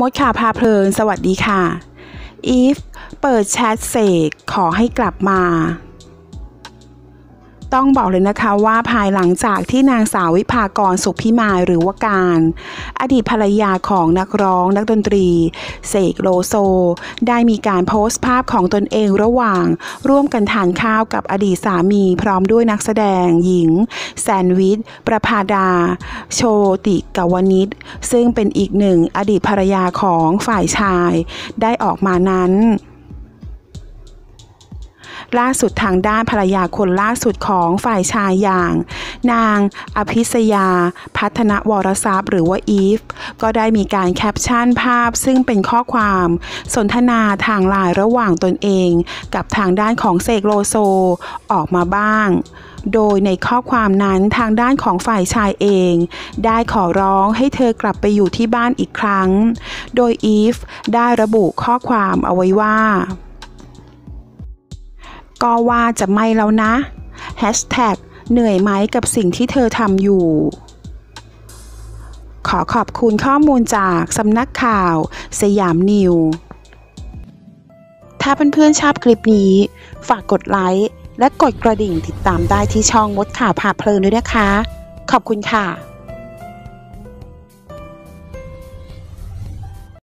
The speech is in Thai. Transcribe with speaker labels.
Speaker 1: มดข่าวพาเพลิน สวัสดีค่ะ อีฟ เปิดแชทเสก ขอให้กลับมา ต้องบอกเลยนะคะว่าภายหลังจากที่นางสาววิภากรสุขพิมายหรือว่าการ อดีตภรรยาของนักร้องนักดนตรี เสกโลโซ ได้มีการโพสต์ภาพของตนเองระหว่าง ร่วมกันทานข้าวกับอดีตสามี พร้อมด้วยนักแสดงหญิง แซนวิช ประภาดา โชติกวนิชซึ่งเป็นอีกหนึ่งอดีตภรรยาของฝ่ายชาย ได้ออกมานั้น ล่าสุดทางด้านภรรยาคนล่าสุดของฝ่ายชายอย่าง นางอภิษยา พัฒนวรทรัพย์หรือว่าอีฟ ก็ได้มีการแคปชั่นภาพ ซึ่งเป็นข้อความสนทนาทางไลน์ระหว่างตนเอง กับทางด้านของเสกโลโซออกมาบ้างโดยในข้อความนั้นทางด้านของฝ่ายชายเอง ได้ขอร้องให้เธอกลับไปอยู่ที่บ้านอีกครั้ง โดยอีฟได้ระบุข้อความเอาไว้ว่า ก็ว่าจะไม่แล้วนะ Hashtag เหนื่อยไหมกับสิ่งที่เธอทำอยู่ ขอขอบคุณข้อมูลจากสำนักข่าว สยามนิว ถ้าเพื่อนๆชอบคลิปนี้ ฝากกดไลค์และกดกระดิ่งติดตามได้ที่ช่องมดข่าวพาเพลินด้วยนะคะ ขอบคุณค่ะ